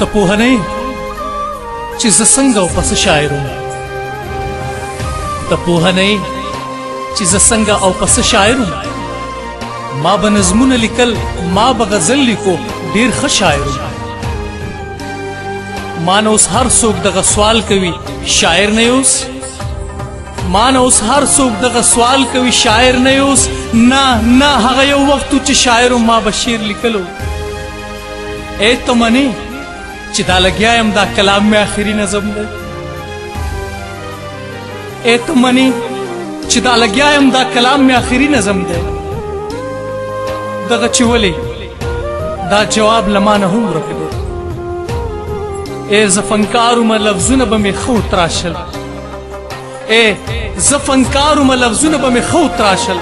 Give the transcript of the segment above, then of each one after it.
ته پوه نه چې زه څنګه او پس شاعر وم ته پوه نه چې زه څنګه او پس شاعر وم ما به نظمونه لیکل ما به غزل لیکو ډیر ښه شاعر وم ما نه اوس هر څوک دغه سوال کوي شاعر نه اوس ما نه اوس هر څوک دغه سوال کوي شاعر نه اوس نه نه هغه یو وخت چې شاعر ما به شعر لیکلو ای ته منې چې دا لګیا یم دا کلام مې آخري نظم دی ای ته منې چې دا لګیا یم دا کلام مې آخري نظم دی دغه چې ولې دا جواب له ما نه هم ورک دی ای زه فنکار وم لفظونه به مې ښه وتراشل اے زه فنکار وم لفظونه به مې ښه وتراشل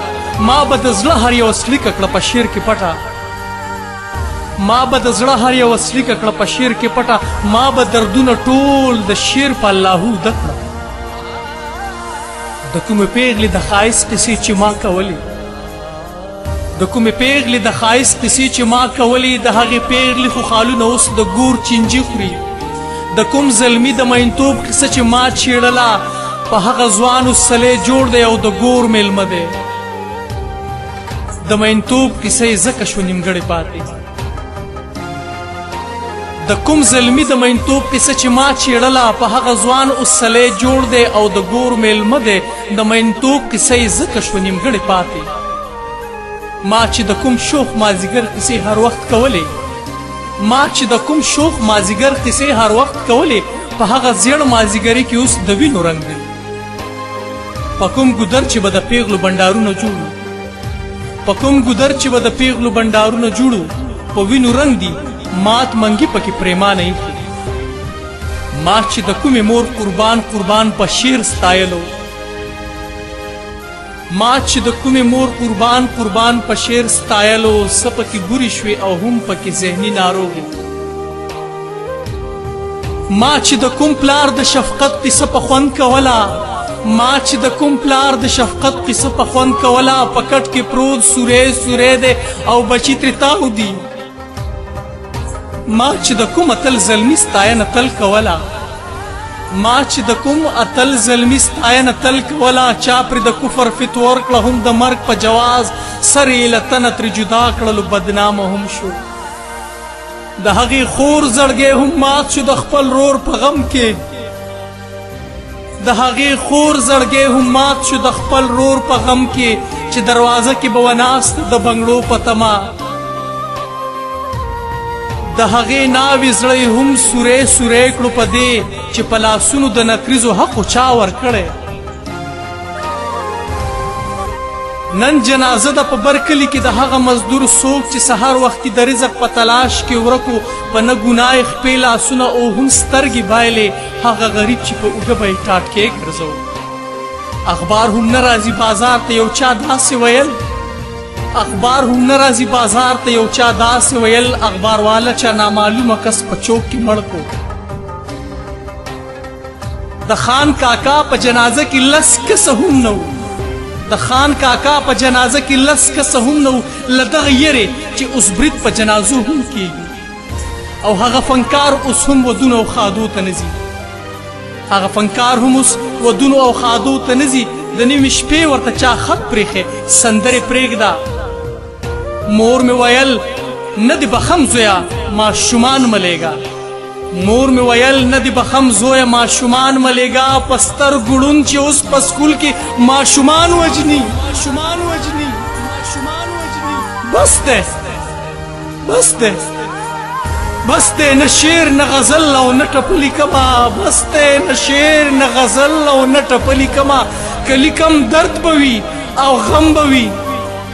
ما به د زړه هر یوه سلیکه کړه په شعر کې پټه ما به د زړه هر یوه سلیکه کړه په شعر کې پټه ما به دردونه ټول د شعر په اللهو ده کړه د کومې پېغلې د ښایست کیسې چې ما کولې د کومې پیغلې د ښایست قصې چې ما کولې د هغې پیغلې خو خالونه اوس د ګور چینجي خوري د کوم زلمي د مینتوب قصه چې ما چیړله په هغه ځوان اوس سلی جوړ دی او د ګور میلمه دی د مینتوب کیسه یې ځکه شو نیمګړې پاتې د کوم زلمی د مینتوب قصه چې ما چیړله په هغه ځوان اوس سلی جوړ دی او د ګور میلمه دی د مینتوب قصه یې ځکه شو نیمګړې پاتې ما چې د کوم شوخ مازیګر قصې هر وخت کولې ما چې د کوم شوخ مازیګر قصې هر وخت کولې په هغه زیړ مازیګري کې اوس د وینو رنګ دی په کوم ګودر چې به د پیغلو بنډارونه جوړو په کوم ګودر چې به د پیغلو بنډارونه جوړو په وینو رنګ دي مات منګي پکې پریمانه ایښي ما چې د کومې مور قربان قربان په شیر ستایلو ما چې د کومې مور قربان قربان په شیر ستایلو څه پکې ګوري شوې او هم پکې ذهني ناروغي ما چې د کوم پلار د شفقت قصه په خوند کوله ما چې د کوم پلار د شفقت قصه په خوند کوله په کټ کې پروت سورې سورې دی او بچی ترې تاو دي ما چې د کوم اتل زلمی ستاینه تل کوله ما چې د کوم اتل زلمی ستاینه تل کوله چا پر د کفر فتور کړه هم د مرګ په جواز سر یې له تنه ترې جدا کړلو بدنامه هم شو د هغې خور زړګی هم مات شو د خپل رور په غم کې د هغې خور زړګی هم مات شو د خپل رور په غم کې چې دروازه کې به وناست د بنګړو په تما د هغې ناوې زړه یې هم سوری سوری کړو په دې چې په لاسونو د نکریزو حق چا ورکړی نن جنازه ده په بر کلي کې د هغه مزدور څوک چې سهار وختي د رزق په تلاش کې ورکو په نه ګناه یې خپې لاسونه او هم سترګې بایلې هغه غریب چې په اوږه به یې ټاټکې ګرځو اخبار هم نه راځي بازار ته یو چا داسې ویل اخبار هم نه راځي بازار ته یو چا داسې ویل اخبار والا چا نامعلومه کس په چوک کې مړ کو د خان کاکا په جنازه کې لس کسه هم نه وو د خان کاکا په جنازه کې لس کسه هم نو لدغه یری چې اوس برید په جنازو هم کیږي او هغه فنکار اوس هم ودونو او خادو ته نزي هغه فنکار هم اوس ودونو او خادو ته نزي د نیمې شپې ورته چا خط پرېښی سندرې پرېږده مور مې ویل نه دې بخم زویا ماشومان ملېږه مور مې ویل نه دې بخم زویا ماشومان ملېږه په سترګو ړوند چې اوس په سکول کې ماشومان وژني ماشومان وژني ماشومان وژني بس دی بس دی بس دی نه شعر نه غزل او نه ټپه لیکمه بس دی نه شعر نه غزل او نه ټپه لیکمه که لیکم درد به وي او غم به وي